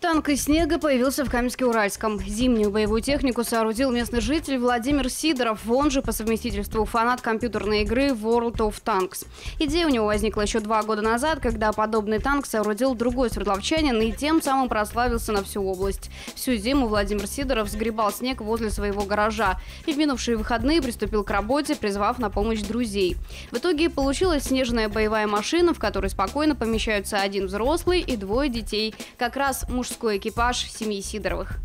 Танк из снега появился в Каменске-Уральском. Зимнюю боевую технику соорудил местный житель Владимир Сидоров, он же по совместительству фанат компьютерной игры World of Tanks. Идея у него возникла еще два года назад, когда подобный танк соорудил другой свердловчанин и тем самым прославился на всю область. Всю зиму Владимир Сидоров сгребал снег возле своего гаража и в минувшие выходные приступил к работе, призвав на помощь друзей. В итоге получилась снежная боевая машина, в которой спокойно помещаются один взрослый и двое детей. Как раз муж мужской экипаж семьи Сидоровых.